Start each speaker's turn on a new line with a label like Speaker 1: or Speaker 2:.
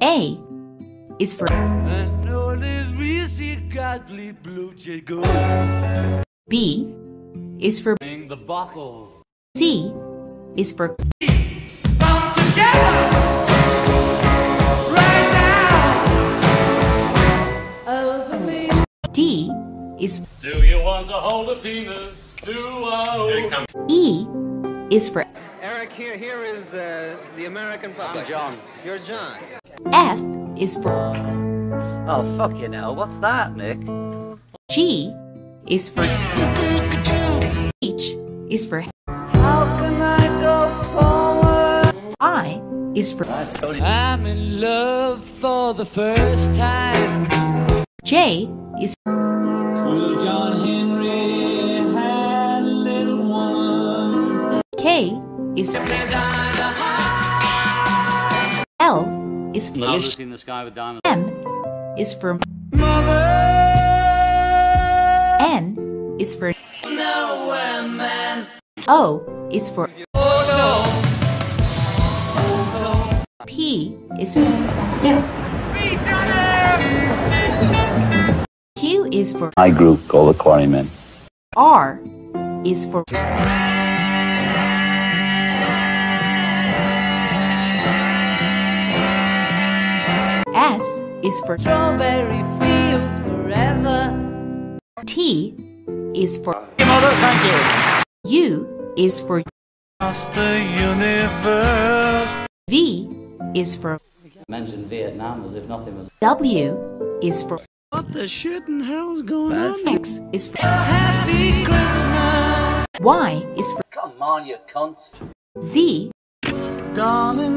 Speaker 1: A is for
Speaker 2: And all this greasy godly blue.
Speaker 1: B is for
Speaker 2: The bottles.
Speaker 1: C is for
Speaker 2: Come together right now over me.
Speaker 1: D is
Speaker 2: Do you want to hold a penis? Do I?
Speaker 1: E is for
Speaker 3: here, here is uh, the American public. I'm John. You're John.
Speaker 1: F is for
Speaker 4: Oh, fuck you hell. What's that, Nick?
Speaker 1: G is for H is for
Speaker 2: How can I go forward?
Speaker 1: I is for
Speaker 2: I'm in love for the first time.
Speaker 1: J is
Speaker 2: Well, John Henry had a little woman.
Speaker 1: K is L is for
Speaker 4: Lucy in the sky with diamonds.
Speaker 1: M is for
Speaker 2: Mother,
Speaker 1: N is for
Speaker 2: nowhere, man.
Speaker 1: O is for
Speaker 2: Oh
Speaker 1: P is for Q is for
Speaker 5: I group called the Quarrymen.
Speaker 1: R is for S is for.
Speaker 2: Strawberry fields forever.
Speaker 1: T is for
Speaker 4: Mother, thank you.
Speaker 1: U is for
Speaker 2: Across the universe.
Speaker 1: V is for
Speaker 4: Mentioned Vietnam as if nothing was.
Speaker 1: W is for
Speaker 2: What the shit in hell's going on?
Speaker 1: X is for
Speaker 2: Happy Christmas.
Speaker 1: Y is for
Speaker 4: Come on, you cunts.
Speaker 1: Z
Speaker 2: Darling,